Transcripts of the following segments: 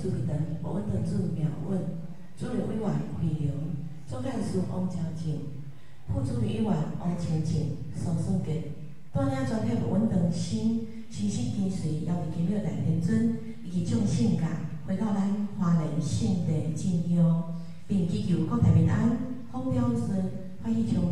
主委等保温等主苗文，主任委员惠良，总干事王家静，副主任委员王清静、苏顺杰，带领全体保温等新新式跟随邀请金庙大天尊以及众信家回到咱华人圣地进香，并祈求国泰民安、风调雨顺、欢喜充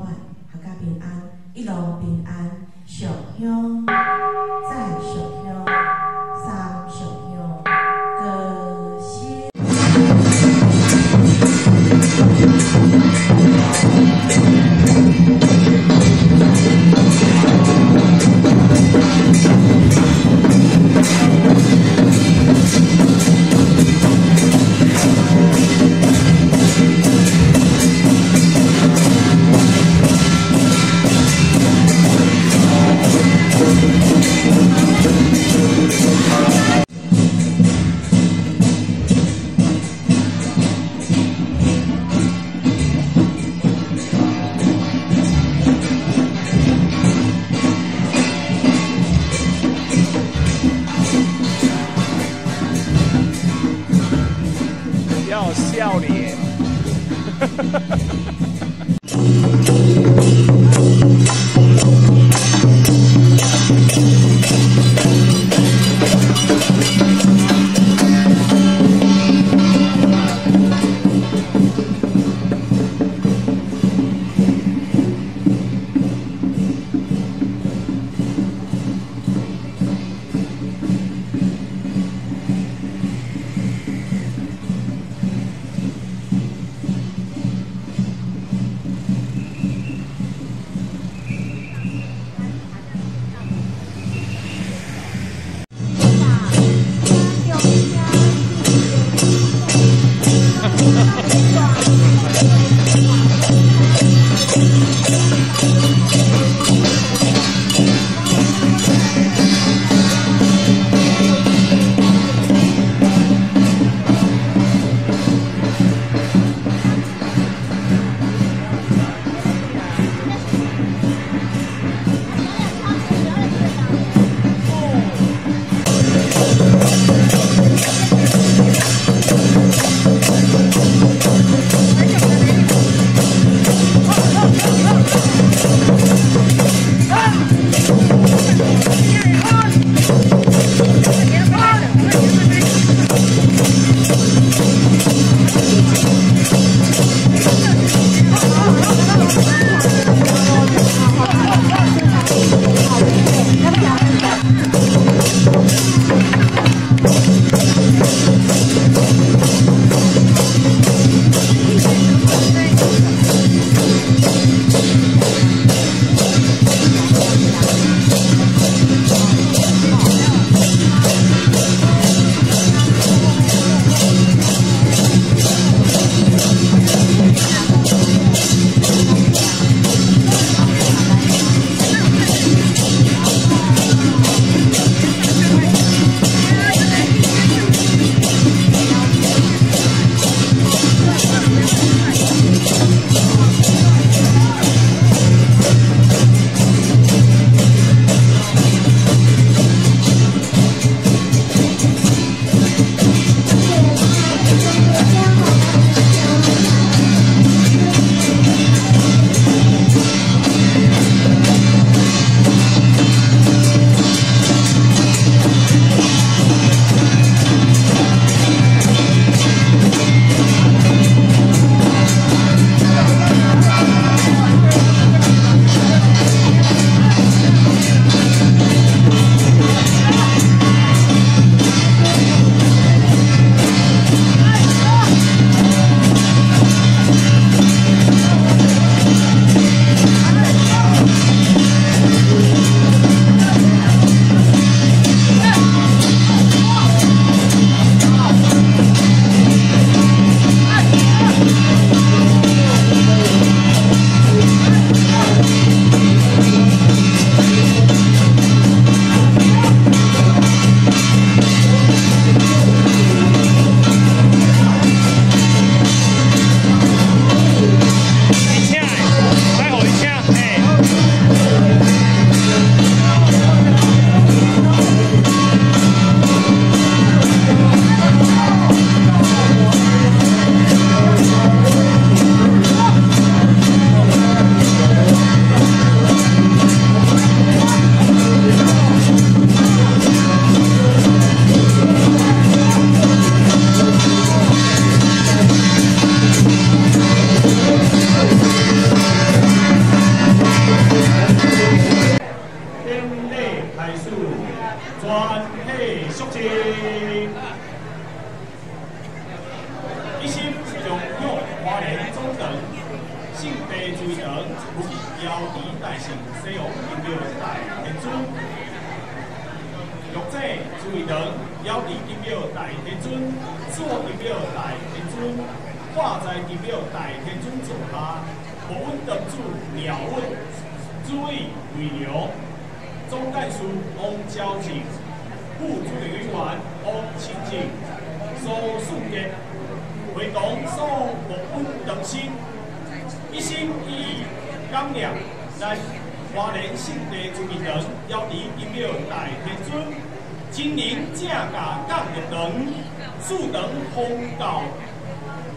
速等风到，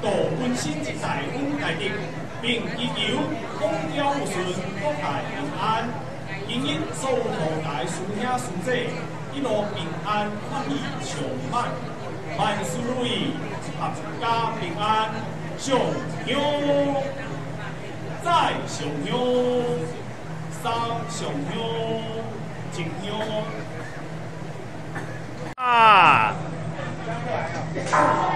度温馨一代温大吉，并祈求风调雨顺，国泰平安。今日所有后代师兄师姐一路平安，福利长满，万事如意，阖家平安，上香再上香，三上香，敬香啊！做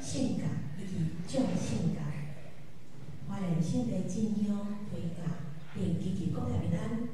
性感以及重性感。欢迎新的真英回家并支持国泰民安。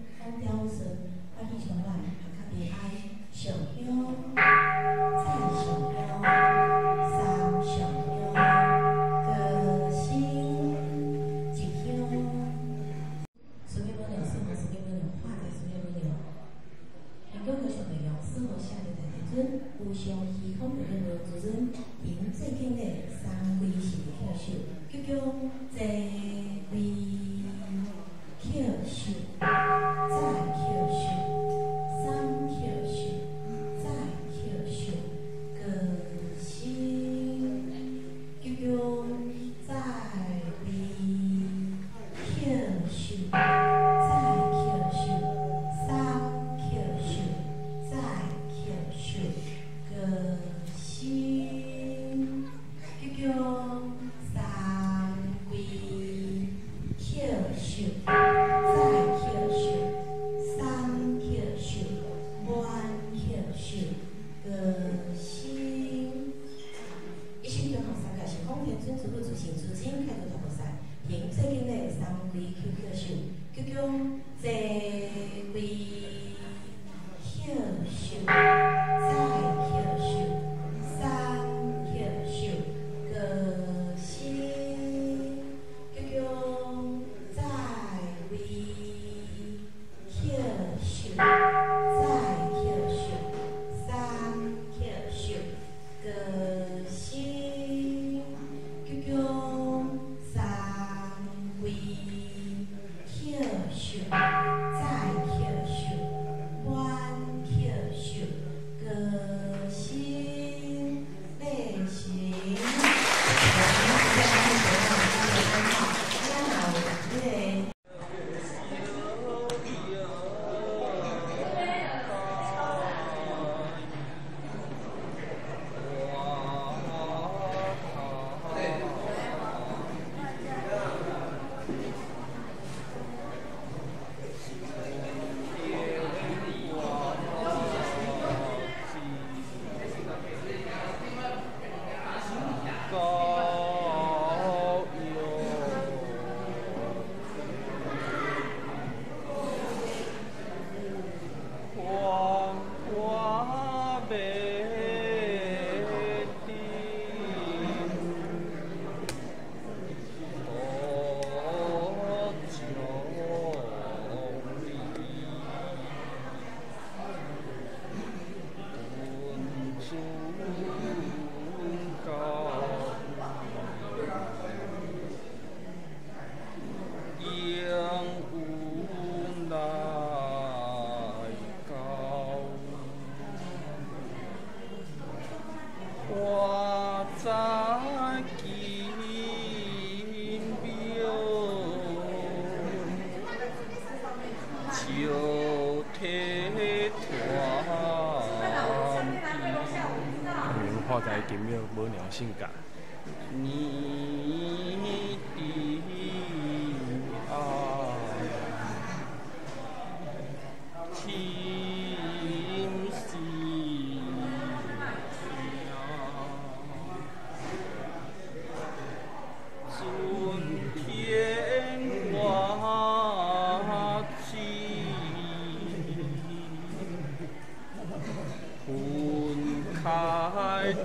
爱情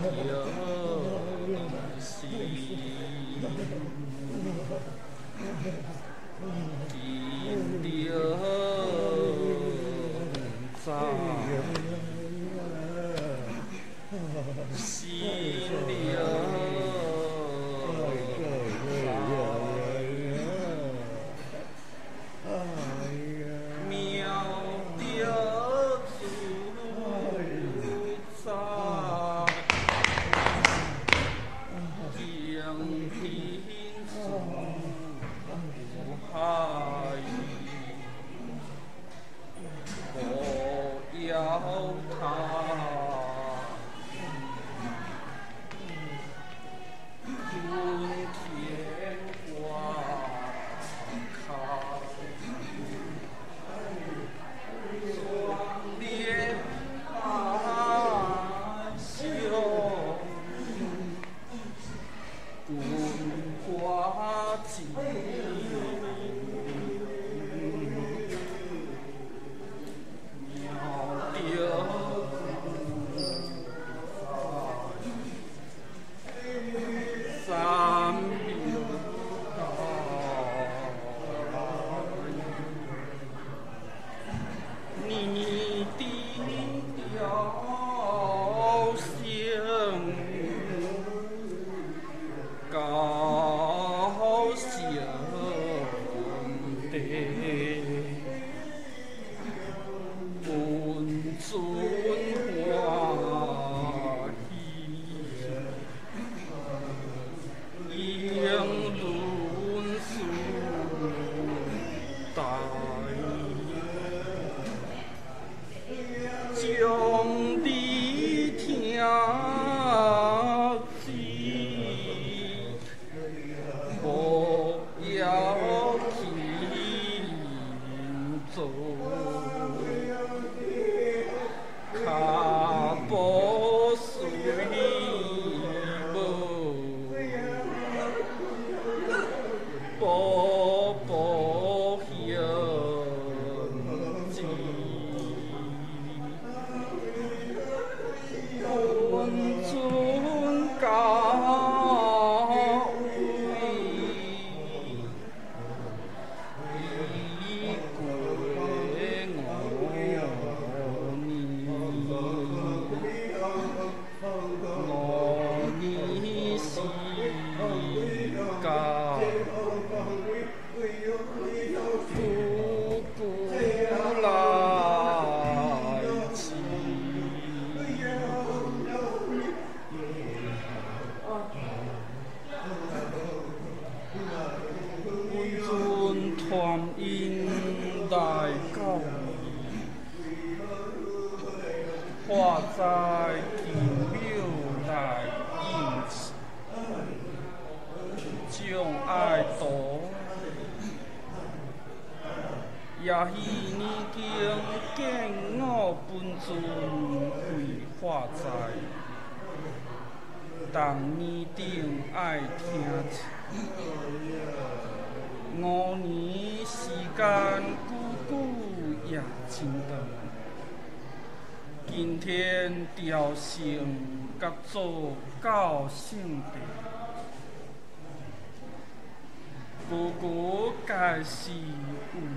心嗯嗯嗯嗯嗯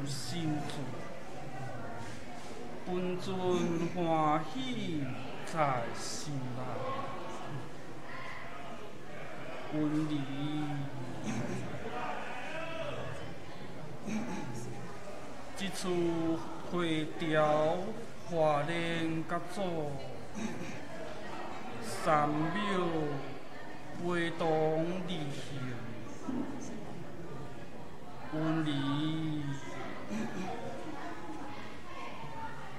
心做，本尊欢喜在心内，分离一处花雕华莲甲做。三秒陪同离行，分离。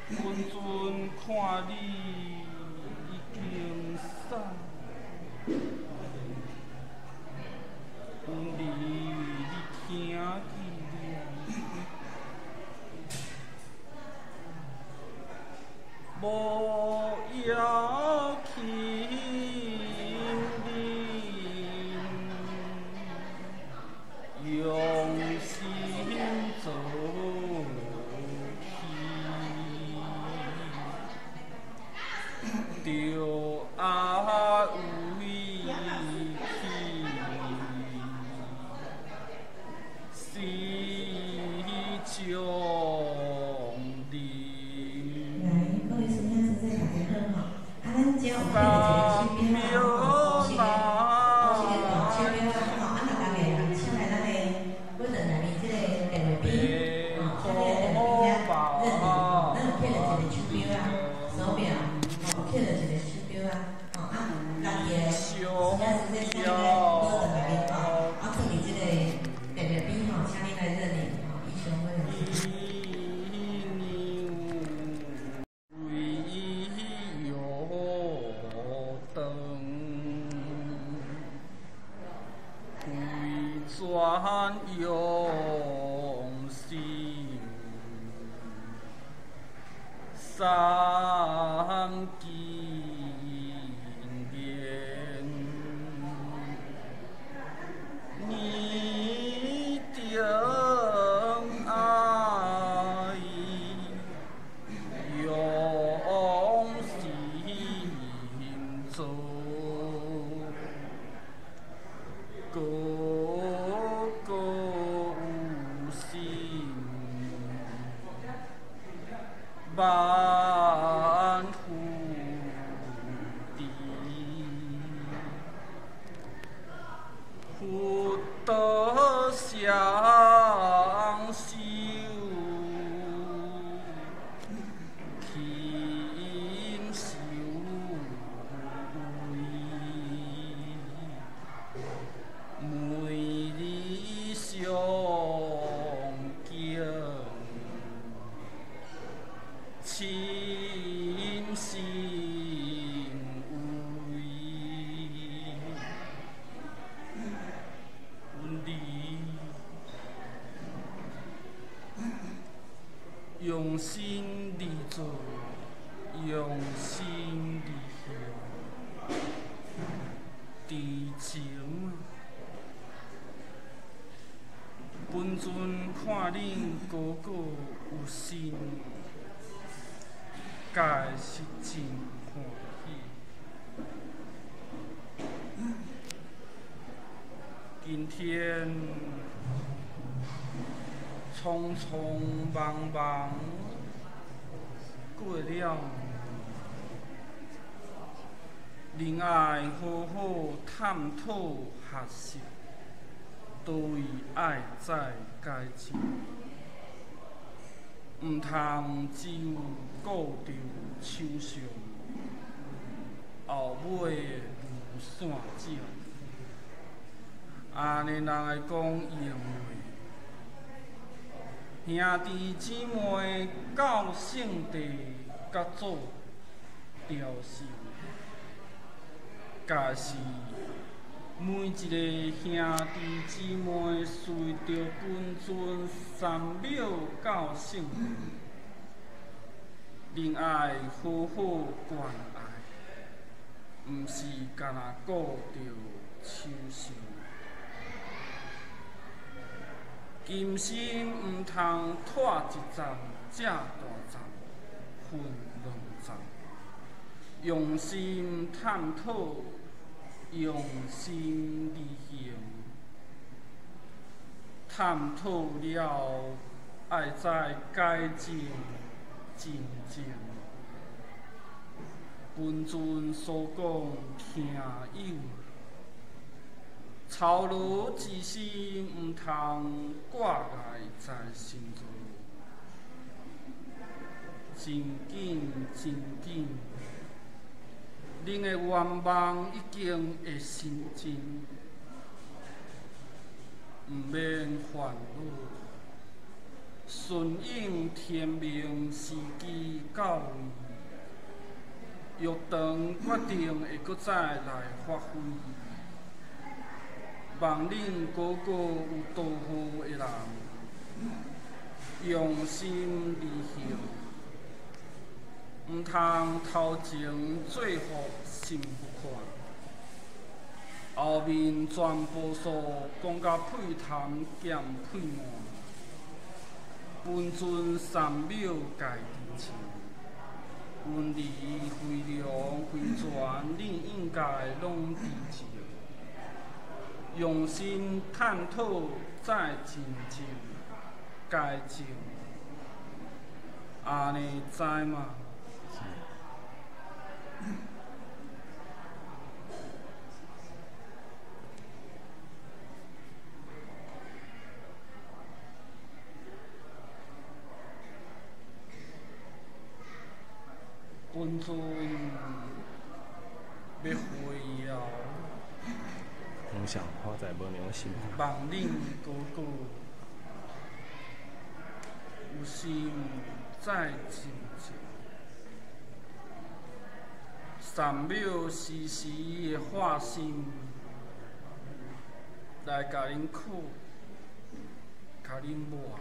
本尊看你已经散，分离你听见无要用心，三。探讨学习，都为爱在改进。毋通只有顾着抽象后尾的如线种，安尼人会讲言话。兄弟姊妹到圣地，甲做雕饰，家是每一个兄弟姊妹随着君尊三秒到圣地，另爱好好关爱，毋是干那顾着手上。今生毋通拖一站正大站，分两站，用心探讨。用心理行，探讨了，爱在改进真正。本尊所讲听有，操劳之心毋通挂碍在心中，真紧真紧。恁的愿望已经会成真，毋免烦恼。顺应天命，时机到位，玉堂决定会搁再来发挥。望恁个个有道好的人，用心履行。毋通头前做福心不宽，后面全部数讲甲屁痰兼屁满，本尊三秒家己清，文理非良非全，恁应该拢知情，用心探讨再真正，该情，安尼知嘛？本尊要回了，梦想花在无娘心。望恁哥哥有心再真正。三秒时时会化心来甲恁靠，甲恁抹。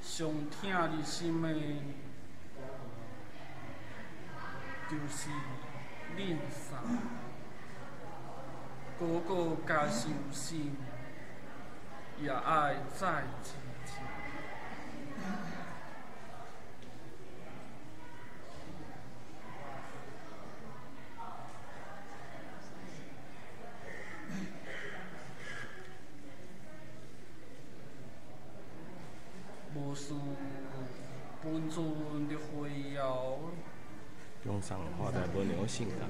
上疼入心的，就是恁三哥哥，家是有心，也爱再真正。无不是性感